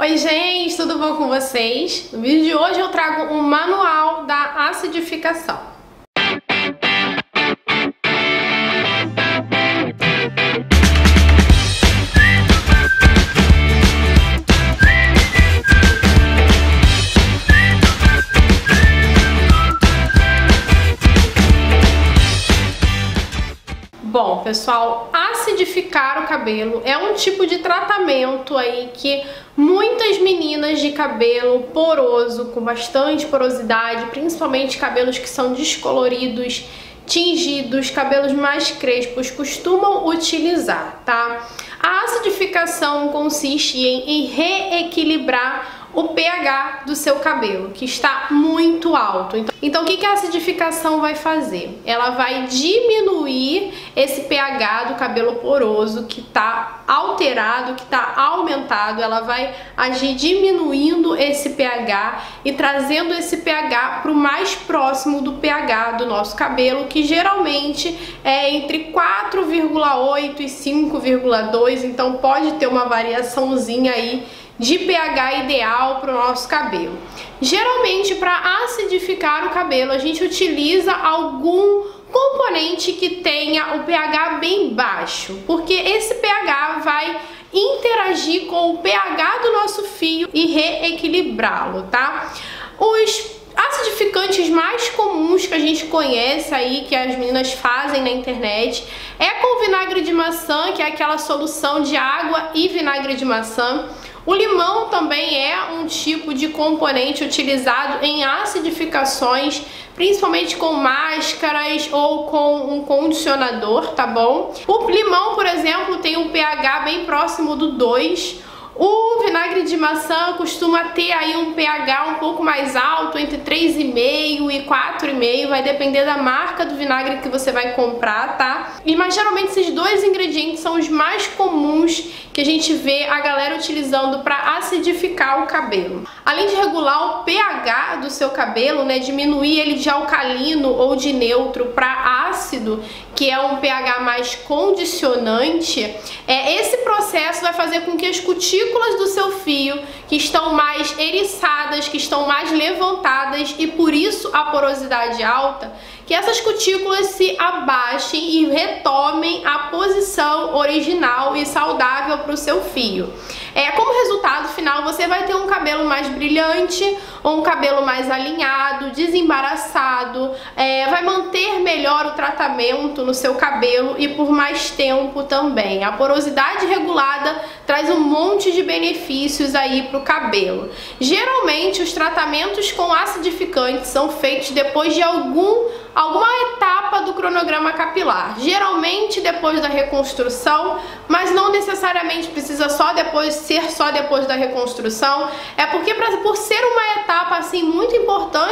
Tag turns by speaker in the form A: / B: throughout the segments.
A: Oi gente, tudo bom com vocês? No vídeo de hoje eu trago um manual da acidificação. Pessoal, acidificar o cabelo é um tipo de tratamento aí que muitas meninas de cabelo poroso, com bastante porosidade, principalmente cabelos que são descoloridos, tingidos, cabelos mais crespos, costumam utilizar, tá? A acidificação consiste em, em reequilibrar o pH do seu cabelo, que está muito alto. Então, então o que, que a acidificação vai fazer? Ela vai diminuir esse pH do cabelo poroso que está alterado, que está aumentado. Ela vai agir diminuindo esse pH e trazendo esse pH para o mais próximo do pH do nosso cabelo, que geralmente é entre 4,8 e 5,2. Então pode ter uma variaçãozinha aí de pH ideal para o nosso cabelo. Geralmente, para acidificar o cabelo, a gente utiliza algum componente que tenha o pH bem baixo, porque esse pH vai interagir com o pH do nosso fio e reequilibrá-lo, tá? Os acidificantes mais comuns que a gente conhece aí, que as meninas fazem na internet, é com vinagre de maçã, que é aquela solução de água e vinagre de maçã. O limão também é um tipo de componente utilizado em acidificações, principalmente com máscaras ou com um condicionador, tá bom? O limão, por exemplo, tem um pH bem próximo do 2, o vinagre de maçã costuma ter aí um pH um pouco mais alto, entre 3,5 e 4,5, vai depender da marca do vinagre que você vai comprar, tá? E mas geralmente esses dois ingredientes são os mais comuns que a gente vê a galera utilizando para acidificar o cabelo. Além de regular o pH do seu cabelo, né, diminuir ele de alcalino ou de neutro para ácido, que é um pH mais condicionante, é esse processo vai fazer com que as cutículas do seu fio, que estão mais eriçadas, que estão mais levantadas e por isso a porosidade alta, que essas cutículas se abaixem e retomem a posição original e saudável para o seu fio. É, como resultado final, você vai ter um cabelo mais brilhante, um cabelo mais alinhado, desembaraçado, é, vai manter melhor o tratamento no seu cabelo e por mais tempo também. A porosidade regulada traz um monte de benefícios aí para o cabelo. Geralmente, os tratamentos com acidificantes são feitos depois de algum alguma etapa do cronograma capilar, geralmente depois da reconstrução, mas não necessariamente precisa só depois ser só depois da reconstrução, é porque pra, por ser uma etapa assim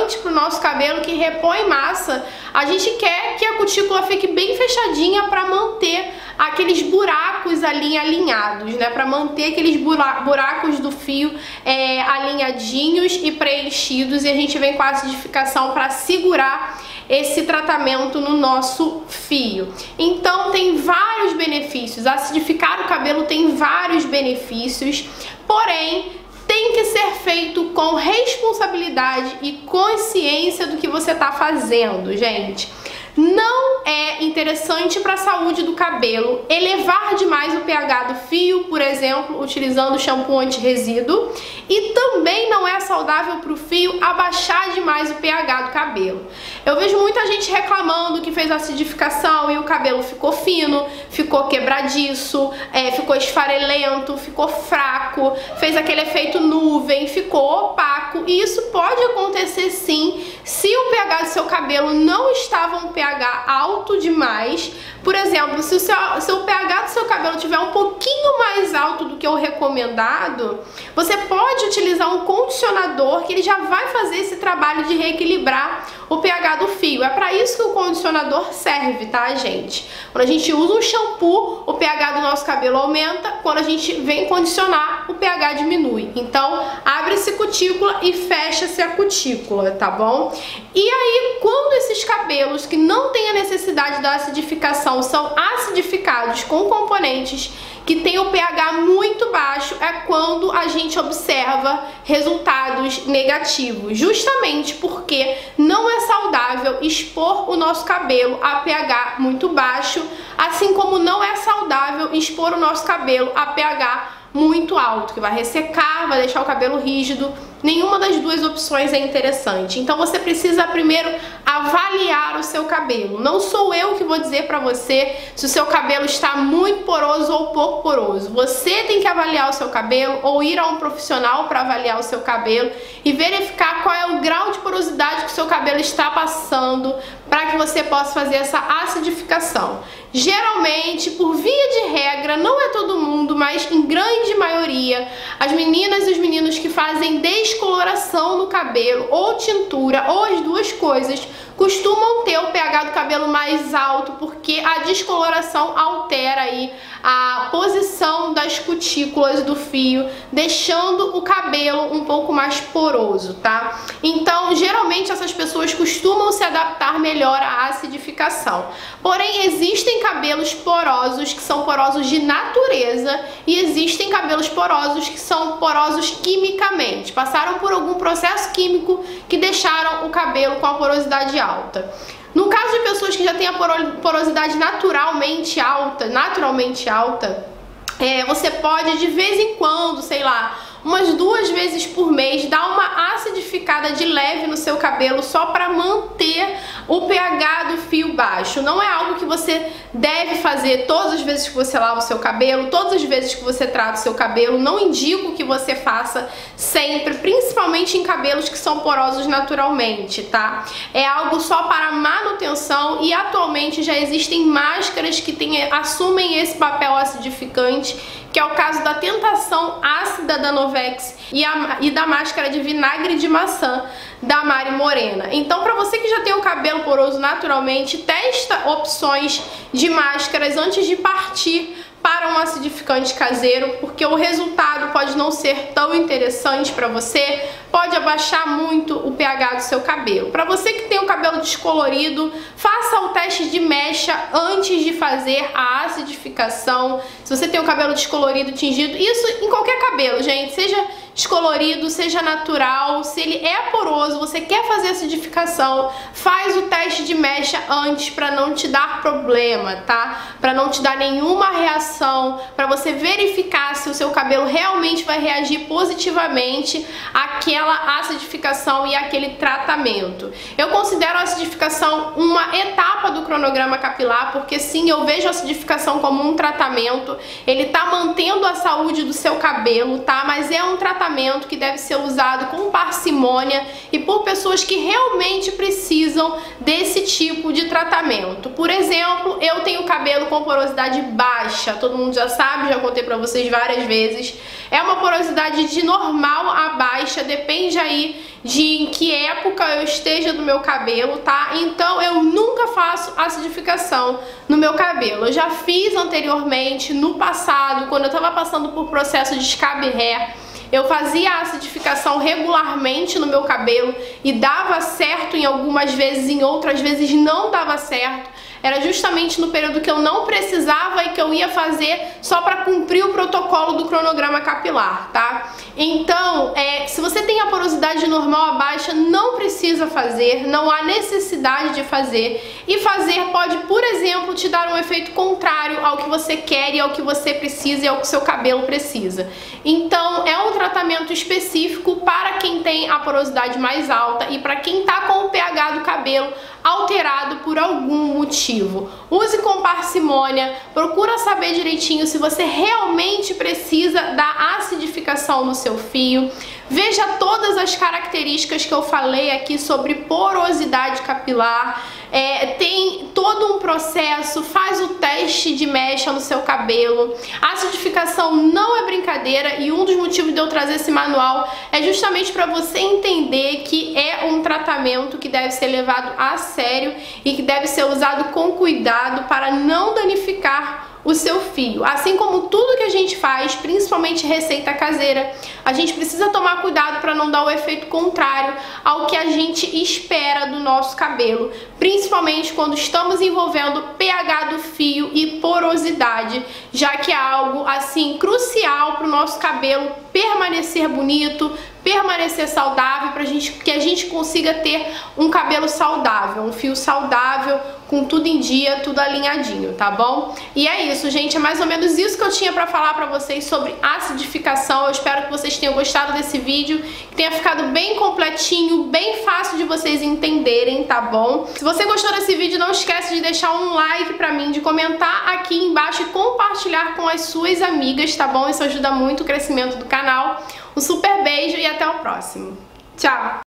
A: importante para o nosso cabelo que repõe massa, a gente quer que a cutícula fique bem fechadinha para manter aqueles buracos ali alinhados, né? Para manter aqueles buracos do fio é, alinhadinhos e preenchidos e a gente vem com a acidificação para segurar esse tratamento no nosso fio. Então tem vários benefícios, acidificar o cabelo tem vários benefícios, porém tem que ser feito com responsabilidade e consciência do que você está fazendo, gente. Não é interessante para a saúde do cabelo elevar demais o pH do fio, por exemplo, utilizando shampoo anti-resíduo, e também não é saudável para o fio abaixar demais o pH do cabelo. Eu vejo muita gente reclamando que fez acidificação e o cabelo ficou fino, ficou quebradiço, é, ficou esfarelento, ficou fraco, fez aquele efeito nuvem, ficou opaco, e isso pode acontecer sim se o pH do seu cabelo não estava um pH alto demais. Por exemplo, se o, seu, se o pH do seu cabelo tiver um pouquinho mais alto do que o recomendado, você pode utilizar um condicionador que ele já vai fazer esse trabalho de reequilibrar o pH do fio. É para isso que o condicionador serve, tá, gente? Quando a gente usa um shampoo, o pH do nosso cabelo aumenta. Quando a gente vem condicionar, o pH diminui. Então, abre-se cutícula e fecha-se a cutícula, tá bom? E aí, quando esses cabelos que não têm a necessidade da acidificação são acidificados com componentes que tem o pH muito baixo é quando a gente observa resultados negativos, justamente porque não é saudável expor o nosso cabelo a pH muito baixo, assim como não é saudável expor o nosso cabelo a pH muito alto, que vai ressecar, vai deixar o cabelo rígido. Nenhuma das duas opções é interessante. Então você precisa primeiro avaliar o seu cabelo. Não sou eu que vou dizer para você se o seu cabelo está muito poroso ou pouco poroso. Você tem que avaliar o seu cabelo ou ir a um profissional para avaliar o seu cabelo e verificar qual é o grau de porosidade que o seu cabelo está passando para que você possa fazer essa acidificação. Geralmente, por via de regra, não é todo mundo, mas em grande maioria, as meninas e os meninos que fazem descoloração no cabelo ou tintura ou as duas coisas costumam ter o pH do cabelo mais alto porque a descoloração altera aí a posição das cutículas do fio, deixando o cabelo um pouco mais poroso, tá? Então, geralmente essas pessoas costumam se adaptar melhor à acidificação. Porém, existem cabelos porosos que são porosos de natureza e existem cabelos porosos que são porosos quimicamente. Passaram por algum processo químico que deixaram o cabelo com a porosidade alta. No caso de pessoas que já têm a porosidade naturalmente alta, naturalmente alta, é, você pode de vez em quando, sei lá, umas duas vezes por mês, dá uma acidificada de leve no seu cabelo só para manter o pH do fio baixo. Não é algo que você deve fazer todas as vezes que você lava o seu cabelo, todas as vezes que você trata o seu cabelo. Não indico que você faça sempre, principalmente em cabelos que são porosos naturalmente, tá? É algo só para manutenção e atualmente já existem máscaras que tem, assumem esse papel acidificante que é o caso da tentação ácida da Novex e, a, e da máscara de vinagre de maçã da Mari Morena. Então, para você que já tem o cabelo poroso naturalmente, testa opções de máscaras antes de partir para um acidificante caseiro, porque o resultado pode não ser tão interessante para você, pode abaixar muito o pH do seu cabelo. Para você que tem o cabelo descolorido, faça o teste de mecha antes de fazer a acidificação. Se você tem o cabelo descolorido, tingido, isso em qualquer cabelo, gente, seja descolorido, seja natural, se ele é poroso, você quer fazer acidificação, faz o teste de mecha antes para não te dar problema, tá? Para não te dar nenhuma reação, para você verificar se o seu cabelo realmente vai reagir positivamente àquela acidificação e aquele tratamento. Eu considero a acidificação uma etapa do cronograma capilar, porque sim, eu vejo a acidificação como um tratamento, ele tá mantendo a saúde do seu cabelo, tá? Mas é um tratamento tratamento que deve ser usado com parcimônia e por pessoas que realmente precisam desse tipo de tratamento. Por exemplo, eu tenho cabelo com porosidade baixa, todo mundo já sabe, já contei pra vocês várias vezes. É uma porosidade de normal a baixa, depende aí de em que época eu esteja do meu cabelo, tá? Então eu nunca faço acidificação no meu cabelo. Eu já fiz anteriormente, no passado, quando eu tava passando por processo de scab hair, eu fazia a acidificação regularmente no meu cabelo e dava certo em algumas vezes, em outras vezes não dava certo era justamente no período que eu não precisava e que eu ia fazer só para cumprir o protocolo do cronograma capilar, tá? Então, é, se você tem a porosidade normal abaixa, não precisa fazer, não há necessidade de fazer. E fazer pode, por exemplo, te dar um efeito contrário ao que você quer e ao que você precisa e ao que seu cabelo precisa. Então, é um tratamento específico para quem tem a porosidade mais alta e para quem tá com o pH do cabelo alterado por algum motivo. Use com parcimônia, procura saber direitinho se você realmente precisa da acidificação no seu fio. Veja todas as características que eu falei aqui sobre porosidade capilar. É, tem todo um processo, faz o teste de mecha no seu cabelo. A acidificação não é brincadeira e um dos motivos de eu trazer esse manual é justamente para você entender que é um tratamento que deve ser levado a sério e que deve ser usado com cuidado para não danificar o seu fio. Assim como tudo que a gente faz, principalmente receita caseira, a gente precisa tomar cuidado para não dar o efeito contrário ao que a gente espera do nosso cabelo, principalmente quando estamos envolvendo pH do fio e porosidade, já que é algo assim crucial para o nosso cabelo permanecer bonito, permanecer saudável, para gente, que a gente consiga ter um cabelo saudável, um fio saudável, com tudo em dia, tudo alinhadinho, tá bom? E é isso, gente, é mais ou menos isso que eu tinha pra falar pra vocês sobre acidificação. Eu espero que vocês tenham gostado desse vídeo, que tenha ficado bem completinho, bem fácil de vocês entenderem, tá bom? Se você gostou desse vídeo, não esquece de deixar um like pra mim, de comentar aqui embaixo e compartilhar com as suas amigas, tá bom? Isso ajuda muito o crescimento do canal. Um super beijo e até o próximo. Tchau!